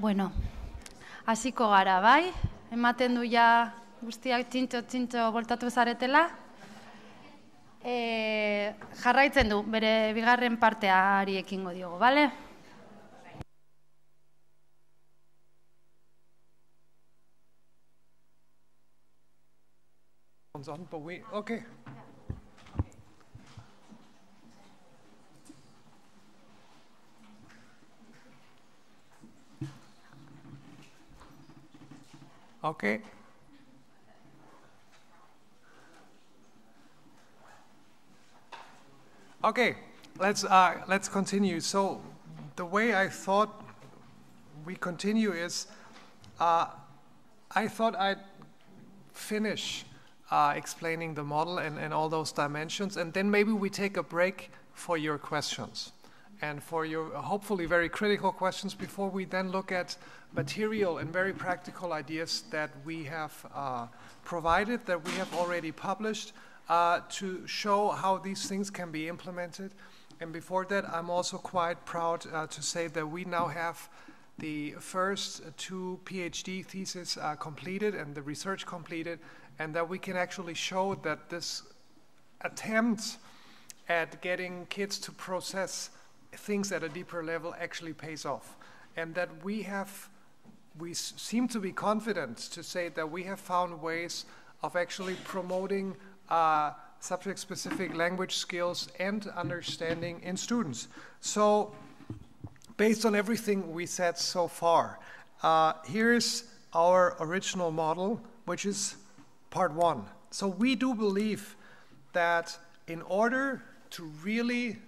Bueno, hasiko gara, bai? Ematen du ja guztiak txintxo txintxo voltatu zaretela. E, jarraitzen du, bere bigarren partea ari ekingo diogo, bale? Okay. Okay. Okay, let's uh, let's continue. So, the way I thought we continue is, uh, I thought I'd finish uh, explaining the model and, and all those dimensions, and then maybe we take a break for your questions and for your hopefully very critical questions before we then look at material and very practical ideas that we have uh, provided, that we have already published, uh, to show how these things can be implemented. And before that, I'm also quite proud uh, to say that we now have the first two PhD theses uh, completed and the research completed, and that we can actually show that this attempt at getting kids to process things at a deeper level actually pays off. And that we have, we seem to be confident to say that we have found ways of actually promoting uh, subject specific language skills and understanding in students. So, based on everything we said so far, uh, here's our original model, which is part one. So, we do believe that in order to really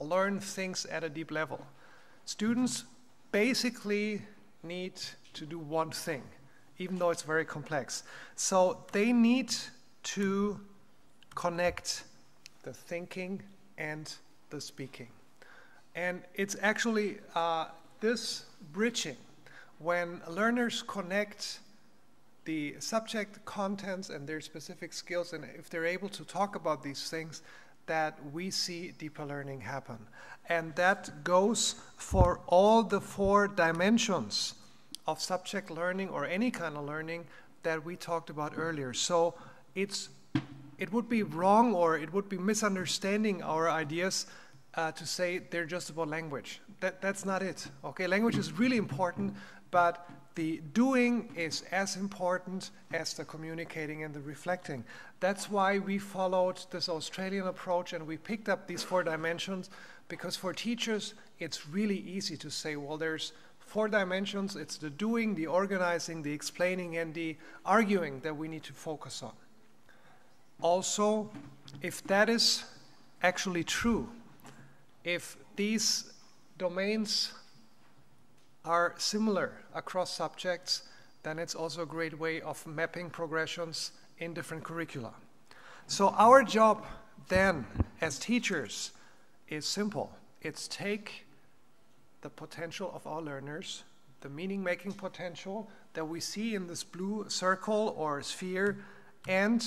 learn things at a deep level. Students basically need to do one thing, even though it's very complex. So they need to connect the thinking and the speaking. And it's actually uh, this bridging when learners connect the subject contents and their specific skills, and if they're able to talk about these things, that we see deeper learning happen. And that goes for all the four dimensions of subject learning or any kind of learning that we talked about earlier. So it's it would be wrong or it would be misunderstanding our ideas uh, to say they're just about language. That, that's not it. Okay, language is really important, but the doing is as important as the communicating and the reflecting. That's why we followed this Australian approach and we picked up these four dimensions because for teachers it's really easy to say, well, there's four dimensions it's the doing, the organizing, the explaining, and the arguing that we need to focus on. Also, if that is actually true, if these domains are similar across subjects, then it's also a great way of mapping progressions in different curricula. So our job then as teachers is simple. It's take the potential of our learners, the meaning making potential that we see in this blue circle or sphere, and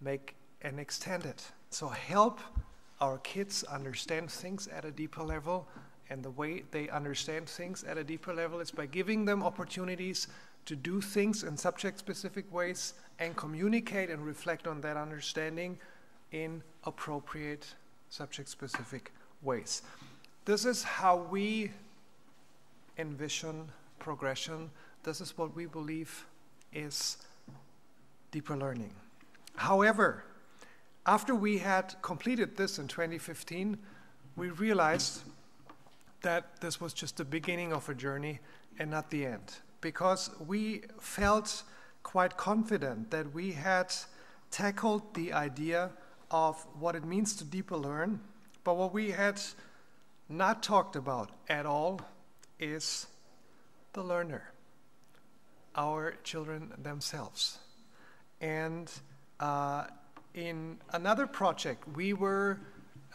make and extend it. So help our kids understand things at a deeper level and the way they understand things at a deeper level is by giving them opportunities to do things in subject specific ways and communicate and reflect on that understanding in appropriate subject specific ways. This is how we envision progression. This is what we believe is deeper learning. However, after we had completed this in 2015, we realized that this was just the beginning of a journey and not the end. Because we felt quite confident that we had tackled the idea of what it means to deeper learn, but what we had not talked about at all is the learner, our children themselves. And uh, in another project, we were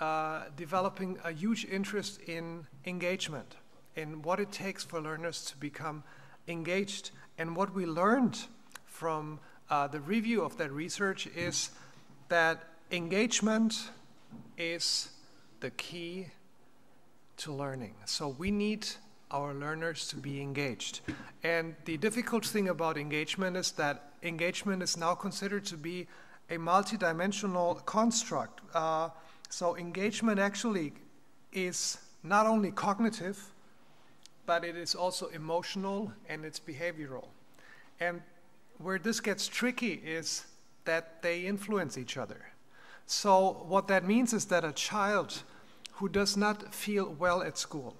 uh, developing a huge interest in engagement, in what it takes for learners to become engaged. And what we learned from uh, the review of that research is that engagement is the key to learning. So we need our learners to be engaged. And the difficult thing about engagement is that engagement is now considered to be a multidimensional construct. Uh, so engagement actually is not only cognitive, but it is also emotional and it's behavioral. And where this gets tricky is that they influence each other. So, what that means is that a child who does not feel well at school,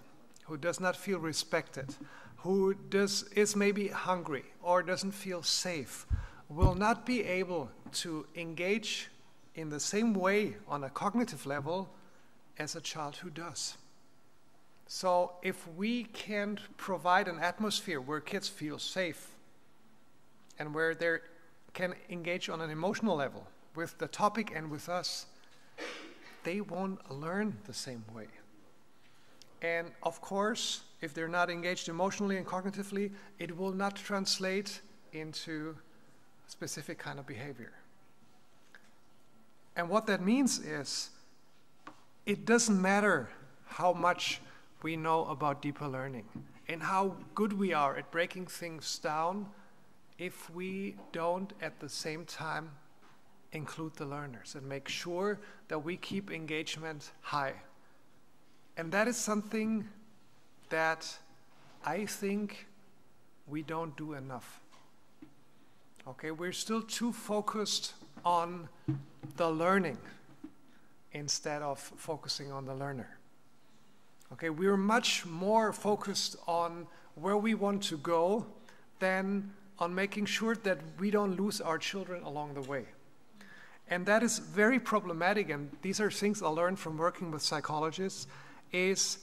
who does not feel respected, who does, is maybe hungry or doesn't feel safe, will not be able to engage in the same way on a cognitive level as a child who does. So, if we can't provide an atmosphere where kids feel safe and where they can engage on an emotional level with the topic and with us, they won't learn the same way. And of course, if they're not engaged emotionally and cognitively, it will not translate into a specific kind of behavior. And what that means is it doesn't matter how much we know about deeper learning and how good we are at breaking things down if we don't at the same time include the learners and make sure that we keep engagement high. And that is something that I think we don't do enough. Okay, we're still too focused on the learning instead of focusing on the learner. Okay, we're much more focused on where we want to go than on making sure that we don't lose our children along the way. And that is very problematic, and these are things I learned from working with psychologists, is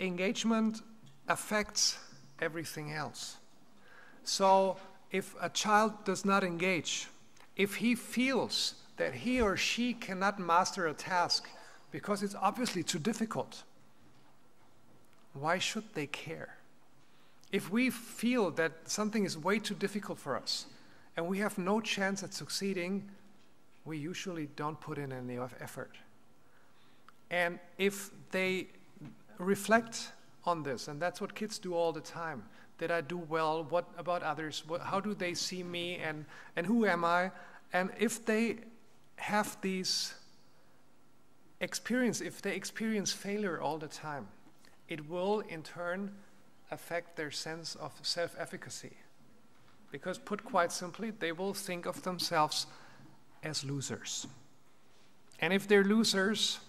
engagement affects everything else. So if a child does not engage, if he feels that he or she cannot master a task because it's obviously too difficult. Why should they care? If we feel that something is way too difficult for us and we have no chance at succeeding, we usually don't put in any effort. And if they reflect on this, and that's what kids do all the time did I do well? What about others? What, how do they see me? And, and who am I? And if they have these experience, if they experience failure all the time, it will in turn affect their sense of self efficacy. Because, put quite simply, they will think of themselves as losers. And if they're losers,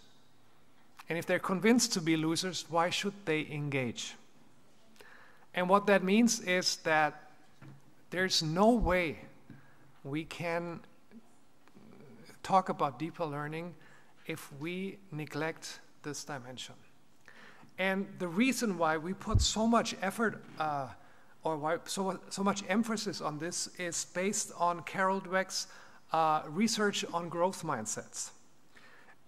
and if they're convinced to be losers, why should they engage? And what that means is that there's no way we can talk about deeper learning if we neglect this dimension. And the reason why we put so much effort uh, or why so, so much emphasis on this is based on Carol Dweck's uh, research on growth mindsets.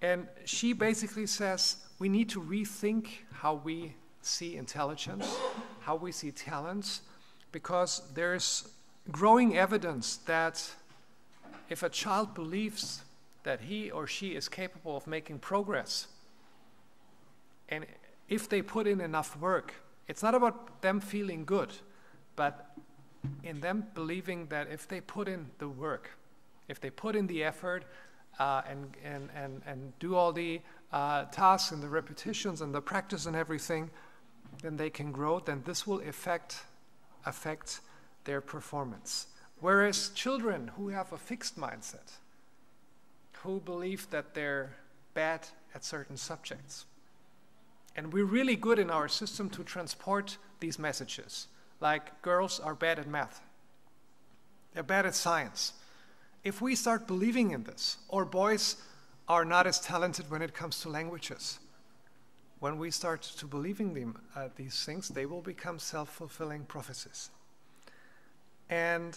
And she basically says we need to rethink how we see intelligence, how we see talents, because there's growing evidence that if a child believes that he or she is capable of making progress. And if they put in enough work, it's not about them feeling good, but in them believing that if they put in the work, if they put in the effort uh, and, and, and, and do all the uh, tasks and the repetitions and the practice and everything, then they can grow, then this will affect, affect their performance. Whereas children who have a fixed mindset, who believe that they're bad at certain subjects. And we're really good in our system to transport these messages, like girls are bad at math, they're bad at science. If we start believing in this, or boys are not as talented when it comes to languages, when we start to believing them, uh, these things, they will become self fulfilling prophecies. And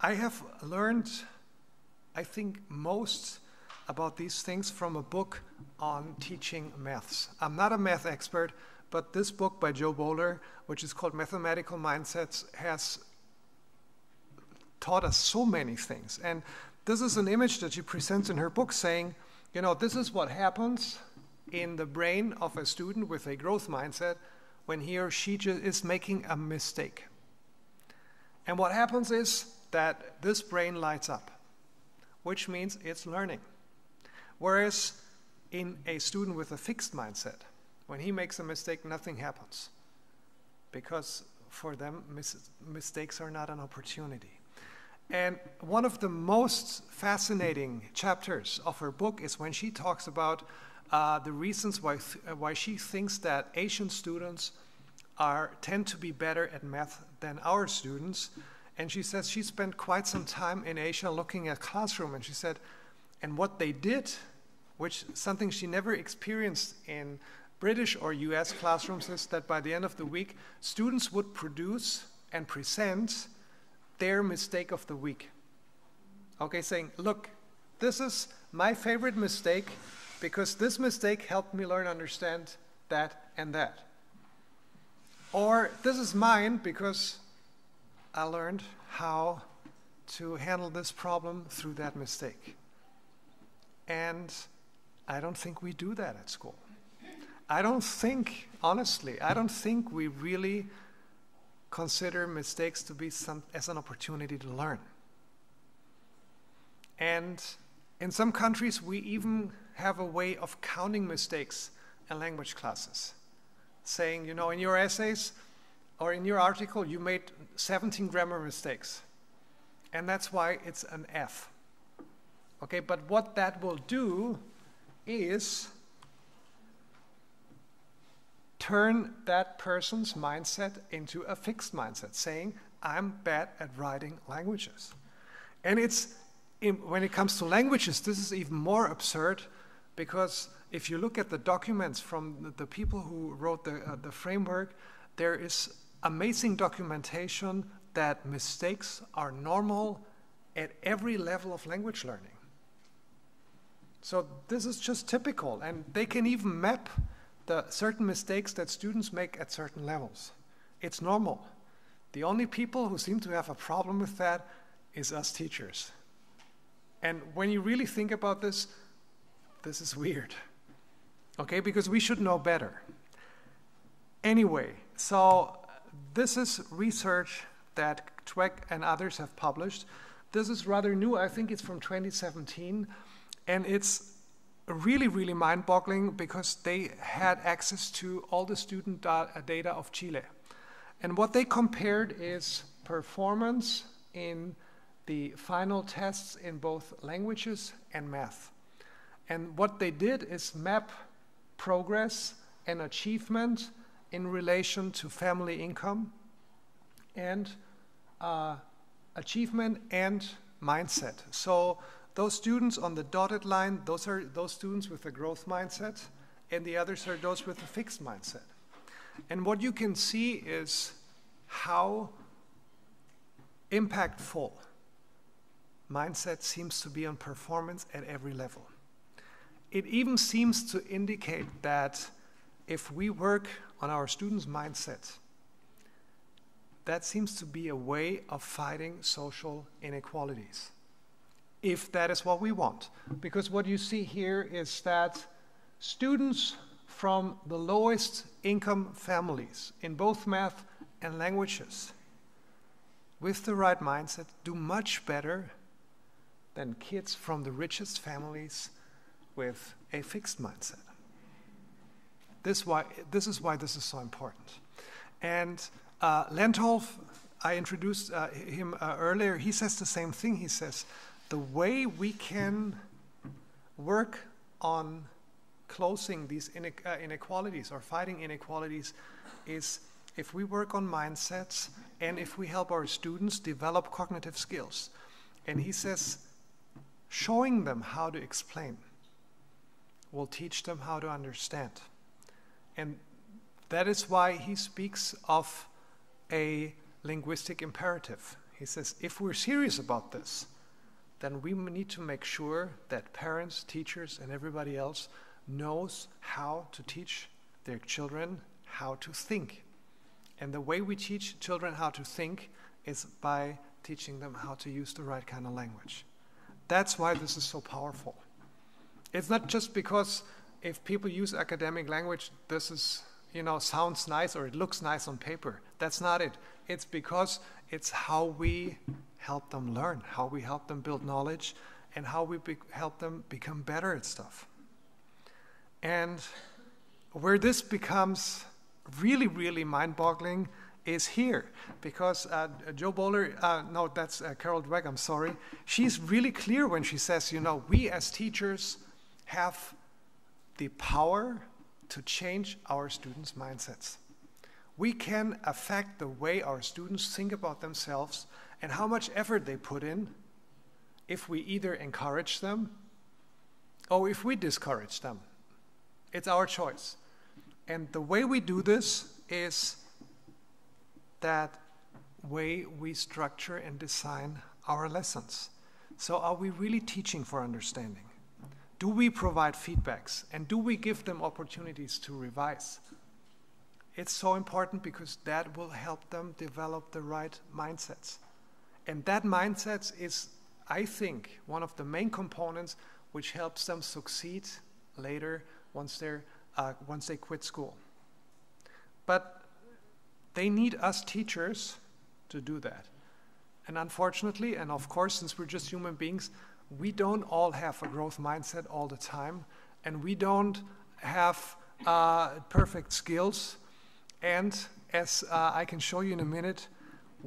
I have learned I think most about these things from a book on teaching maths. I'm not a math expert, but this book by Jo Boaler, which is called Mathematical Mindsets, has taught us so many things. And this is an image that she presents in her book saying, you know, this is what happens in the brain of a student with a growth mindset when he or she is making a mistake. And what happens is that this brain lights up, which means it's learning. Whereas in a student with a fixed mindset, when he makes a mistake, nothing happens. Because for them, mis- mistakes are not an opportunity. And one of the most fascinating chapters of her book is when she talks about uh, the reasons why, th- why she thinks that Asian students are, tend to be better at math than our students. And she says she spent quite some time in Asia looking at classroom, and she said, and what they did, which something she never experienced in British or US classrooms, is that by the end of the week, students would produce and present their mistake of the week. Okay, saying, look, this is my favorite mistake because this mistake helped me learn understand that and that. Or this is mine because I learned how to handle this problem through that mistake. And I don't think we do that at school. I don't think, honestly, I don't think we really consider mistakes to be some, as an opportunity to learn. And in some countries, we even have a way of counting mistakes in language classes, saying, you know, in your essays or in your article, you made 17 grammar mistakes. And that's why it's an F. Okay, but what that will do is turn that person's mindset into a fixed mindset, saying, I'm bad at writing languages. And it's, when it comes to languages, this is even more absurd because if you look at the documents from the, people who wrote the, uh, the framework, there is amazing documentation that mistakes are normal at every level of language learning. So this is just typical, and they can even map the certain mistakes that students make at certain levels. It's normal. The only people who seem to have a problem with that is us teachers. And when you really think about this, this is weird. Okay, because we should know better. Anyway, so this is research that Dweck and others have published. This is rather new. I think it's from 2017. And it's really, really mind boggling because they had access to all the student uh, data of Chile. And what they compared is performance in the final tests in both languages and math. And what they did is map progress and achievement in relation to family income and uh, achievement and mindset. So those students on the dotted line, those are those students with a growth mindset, and the others are those with a fixed mindset. And what you can see is how impactful mindset seems to be on performance at every level. It even seems to indicate that if we work on our students' mindset, that seems to be a way of fighting social inequalities if that is what we want. Because what you see here is that students from the lowest income families in both math and languages with the right mindset do much better than kids from the richest families with a fixed mindset. This, why, this is why this is so important. And uh, Lantolf, I introduced uh, him uh, earlier, he says the same thing. He says, the way we can work on closing these uh, inequalities or fighting inequalities is if we work on mindsets and if we help our students develop cognitive skills. And he says, showing them how to explain will teach them how to understand. And that is why he speaks of a linguistic imperative. He says, if we're serious about this, then we need to make sure that parents, teachers, and everybody else knows how to teach their children how to think. And the way we teach children how to think is by teaching them how to use the right kind of language. That's why this is so powerful. It's not just because if people use academic language, this is you know, sounds nice or it looks nice on paper. That's not it. It's because it's how we help them learn, how we help them build knowledge, and how we help them become better at stuff. And where this becomes really, really mind boggling is here because uh, Jo Boaler, uh, no, that's uh, Carol Dweck, I'm sorry. She's really clear when she says, you know, we as teachers have the power to change our students' mindsets. We can affect the way our students think about themselves and how much effort they put in if we either encourage them or if we discourage them. It's our choice. And the way we do this is that way we structure and design our lessons. So, are we really teaching for understanding? Do we provide feedbacks and do we give them opportunities to revise? It's so important because that will help them develop the right mindsets. And that mindset is, I think, one of the main components which helps them succeed later once, they're, uh, once they quit school. But they need us teachers to do that. And unfortunately, and of course, since we're just human beings, we don't all have a growth mindset all the time, and we don't have uh, perfect skills. And as uh, I can show you in a minute,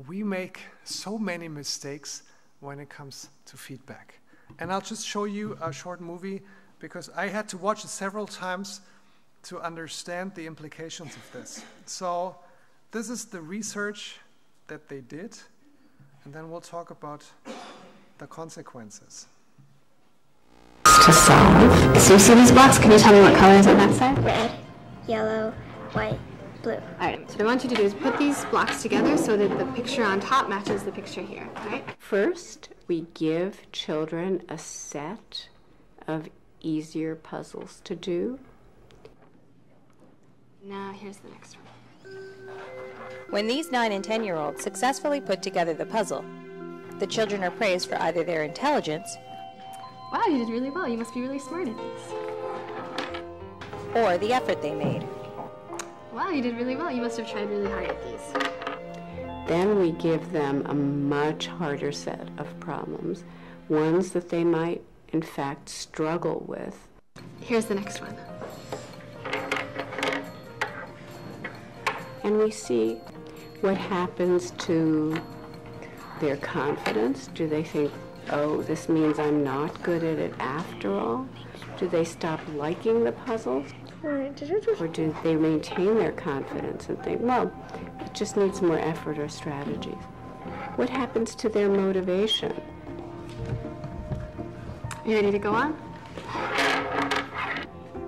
we make so many mistakes when it comes to feedback. And I'll just show you a short movie because I had to watch it several times to understand the implications of this. So, this is the research that they did, and then we'll talk about the consequences. To solve. So you see these blocks? Can you tell me what color is on that side? Red, yellow, white, blue. Alright, so what I want you to do is put these blocks together so that the picture on top matches the picture here, alright? First, we give children a set of easier puzzles to do. Now here's the next one. When these 9 and 10 year olds successfully put together the puzzle, the children are praised for either their intelligence Wow, you did really well. You must be really smart at these. or the effort they made. Wow, you did really well. You must have tried really hard at these. Then we give them a much harder set of problems, ones that they might, in fact, struggle with. Here's the next one. And we see what happens to their confidence. Do they think, oh, this means I'm not good at it after all? Do they stop liking the puzzles? Or do they maintain their confidence and think, well, it just needs more effort or strategies? What happens to their motivation? You ready to go on?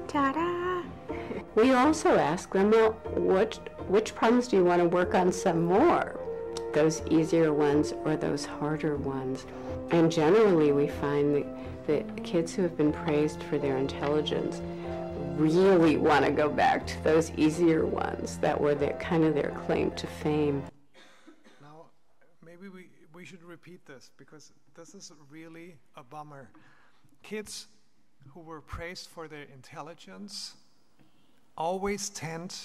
Ta-da! We also ask them, well, what, which problems do you want to work on some more? Those easier ones or those harder ones? And generally, we find that, that kids who have been praised for their intelligence really want to go back to those easier ones that were their kind of their claim to fame. Now, maybe we, we should repeat this because this is really a bummer. Kids who were praised for their intelligence always tend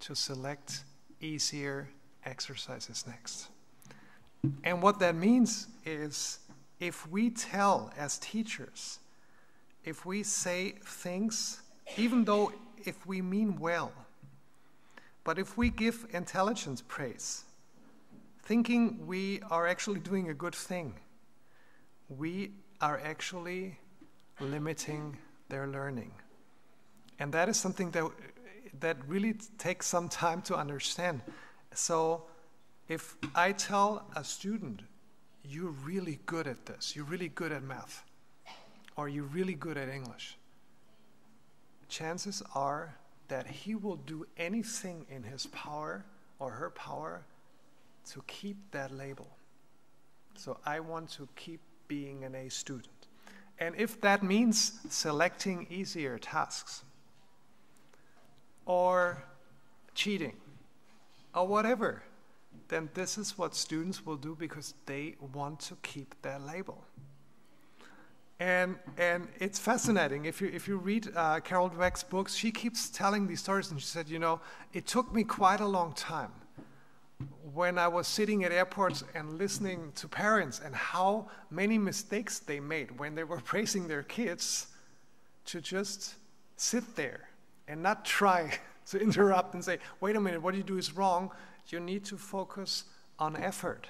to select easier exercises next. And what that means is if we tell as teachers, if we say things, even though if we mean well, but if we give intelligence praise, thinking we are actually doing a good thing, we are actually limiting their learning. And that is something that, that really takes some time to understand. So, if I tell a student, you're really good at this, you're really good at math, or you're really good at English, chances are that he will do anything in his power or her power to keep that label. So I want to keep being an A student. And if that means selecting easier tasks, or cheating, or whatever, then this is what students will do because they want to keep their label. And, and it's fascinating. If you, if you read uh, Carol Dweck's books, she keeps telling these stories, and she said, You know, it took me quite a long time when I was sitting at airports and listening to parents and how many mistakes they made when they were praising their kids to just sit there and not try to interrupt and say, Wait a minute, what you do is wrong. You need to focus on effort,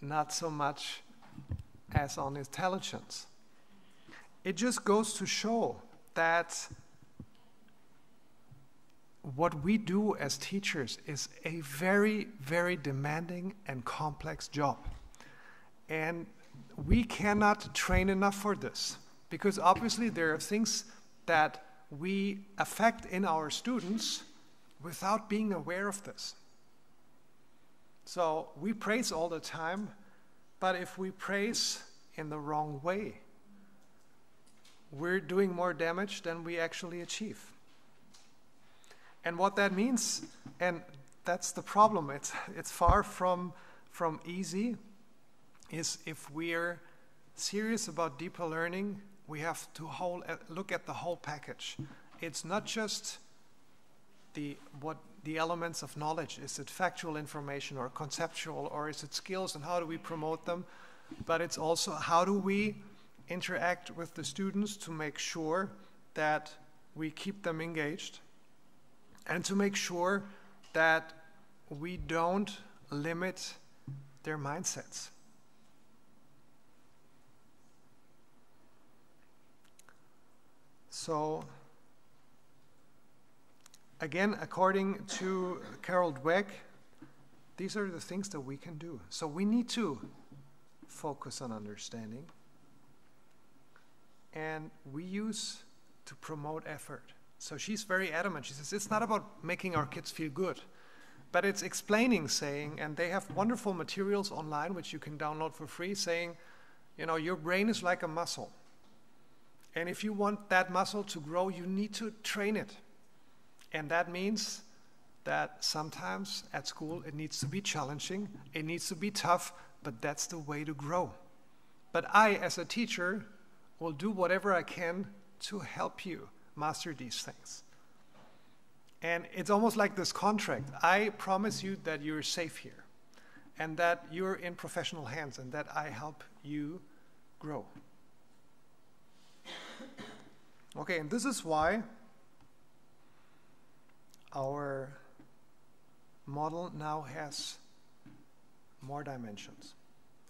not so much as on intelligence. It just goes to show that what we do as teachers is a very, very demanding and complex job. And we cannot train enough for this because obviously there are things that we affect in our students without being aware of this. So we praise all the time, but if we praise in the wrong way, we're doing more damage than we actually achieve. And what that means, and that's the problem, it's, it's far from, from easy, is if we're serious about deeper learning, we have to whole, look at the whole package. It's not just the, what the elements of knowledge. Is it factual information or conceptual or is it skills and how do we promote them? But it's also how do we interact with the students to make sure that we keep them engaged and to make sure that we don't limit their mindsets. So, again, according to Carol Dweck, these are the things that we can do. So we need to focus on understanding. And we use to promote effort. So she's very adamant. She says it's not about making our kids feel good, but it's explaining, saying, and they have wonderful materials online which you can download for free, saying, you know, your brain is like a muscle. And if you want that muscle to grow, you need to train it. And that means that sometimes at school it needs to be challenging, it needs to be tough, but that's the way to grow. But I, as a teacher, will do whatever I can to help you master these things. And it's almost like this contract. I promise you that you're safe here and that you're in professional hands and that I help you grow. Okay, and this is why our model now has more dimensions.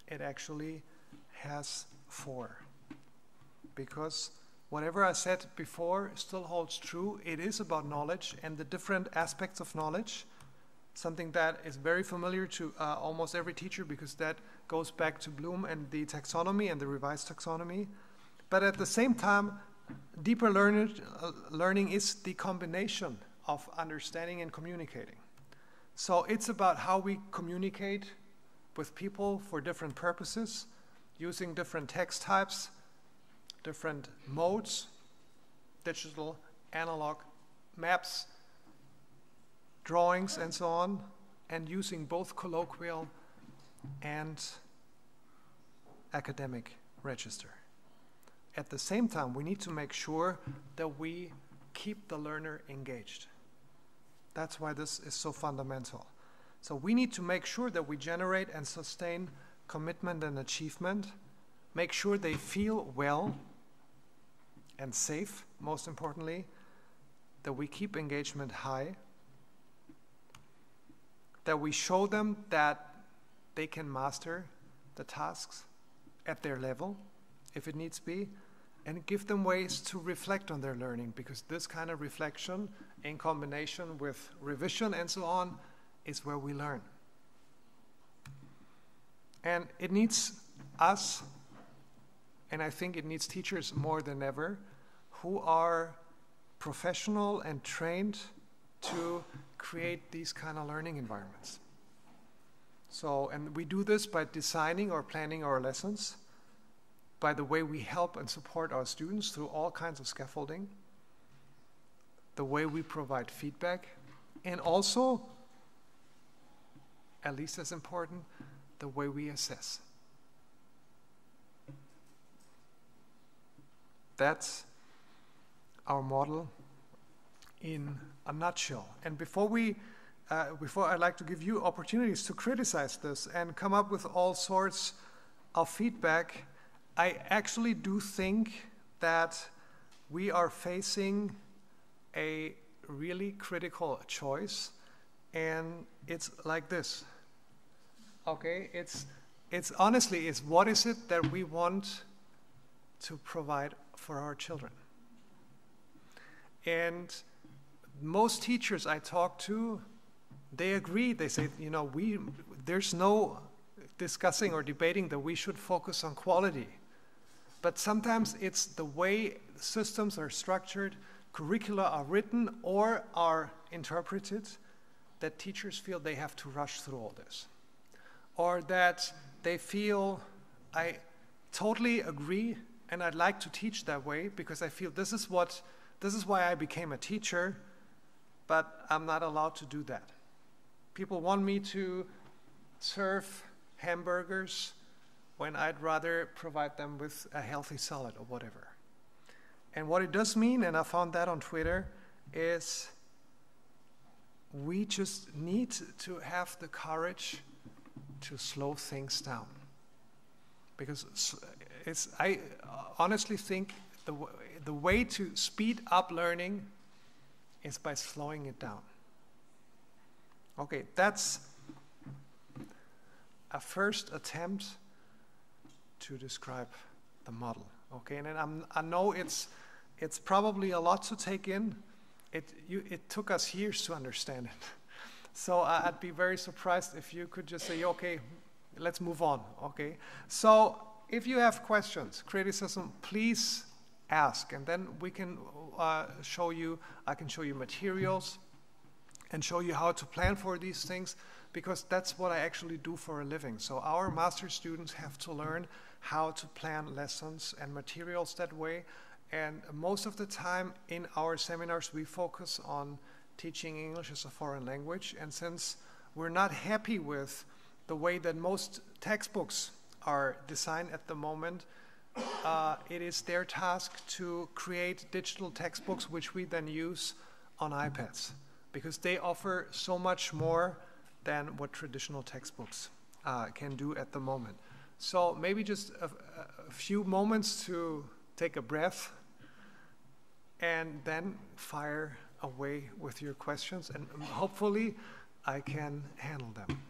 It actually has four. Because whatever I said before still holds true. It is about knowledge and the different aspects of knowledge, something that is very familiar to uh, almost every teacher because that goes back to Bloom and the taxonomy and the revised taxonomy. But at the same time, deeper uh, learning is the combination of understanding and communicating. So it's about how we communicate with people for different purposes, using different text types, different modes, digital, analog, maps, drawings, and so on, and using both colloquial and academic register. At the same time, we need to make sure that we keep the learner engaged. That's why this is so fundamental. So we need to make sure that we generate and sustain commitment and achievement, make sure they feel well and safe, most importantly, that we keep engagement high, that we show them that they can master the tasks at their level, if it needs be, and give them ways to reflect on their learning, because this kind of reflection, in combination with revision and so on, is where we learn. And it needs us and I think it needs teachers more than ever who are professional and trained to create these kind of learning environments. So, and we do this by designing or planning our lessons, by the way we help and support our students through all kinds of scaffolding, the way we provide feedback, and also, at least as important, the way we assess. That's our model in a nutshell. And before we, uh, before I'd like to give you opportunities to criticize this and come up with all sorts of feedback, I actually do think that we are facing a really critical choice, and it's like this. Okay, it's it's honestly it's what is it that we want to provide for our children. And most teachers I talk to, they agree. They say, you know, we there's no discussing or debating that we should focus on quality. But sometimes it's the way systems are structured, curricula are written or are interpreted that teachers feel they have to rush through all this. Or that they feel, I totally agree and I'd like to teach that way because I feel this is what this is why I became a teacher, but I'm not allowed to do that. People want me to serve hamburgers when I'd rather provide them with a healthy salad or whatever. And what it does mean, and I found that on Twitter, is we just need to have the courage to slow things down. Because it's, I uh, honestly think the, the way to speed up learning is by slowing it down. Okay, that's a first attempt to describe the model. Okay, and I'm, i know it's, it's probably a lot to take in. It, you, it took us years to understand it. So I'd be very surprised if you could just say, okay, let's move on. Okay, so if you have questions, criticism, please ask, and then we can uh, show you, I can show you materials and show you how to plan for these things because that's what I actually do for a living. So our master students have to learn how to plan lessons and materials that way. And most of the time in our seminars, we focus on teaching English as a foreign language. And since we're not happy with the way that most textbooks are designed at the moment, uh, it is their task to create digital textbooks which we then use on iPads because they offer so much more than what traditional textbooks uh, can do at the moment. So maybe just a, a few moments to take a breath and then fire away with your questions and hopefully I can handle them.